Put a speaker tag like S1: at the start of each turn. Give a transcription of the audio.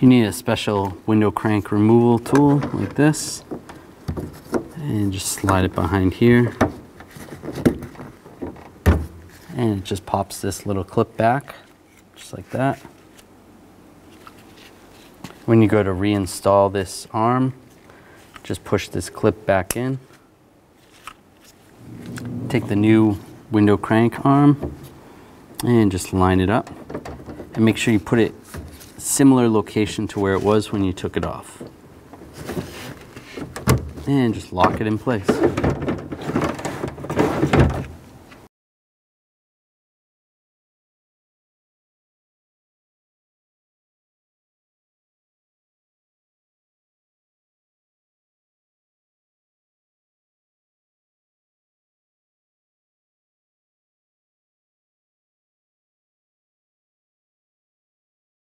S1: You need a special window crank removal tool like this. And just slide it behind here. And it just pops this little clip back, just like that. When you go to reinstall this arm, just push this clip back in. Take the new window crank arm and just line it up. And make sure you put it similar location to where it was when you took it off. And just lock it in place.